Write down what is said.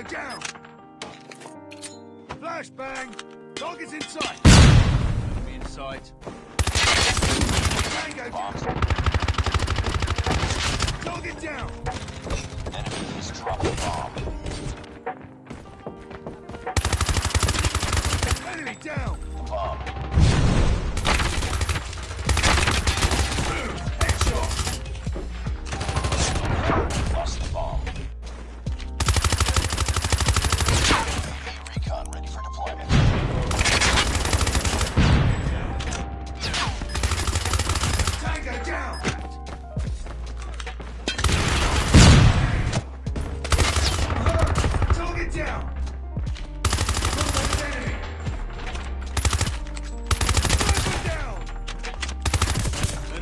Tango down! Flashbang! Target's in sight! Enemy in sight. Tango down! Target down! Enemy has dropped the bomb. Enemy down! Bomb.